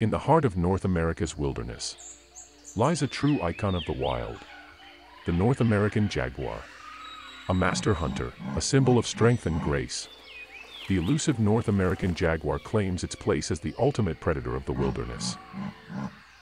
In the heart of North America's wilderness lies a true icon of the wild, the North American jaguar. A master hunter, a symbol of strength and grace. The elusive North American jaguar claims its place as the ultimate predator of the wilderness.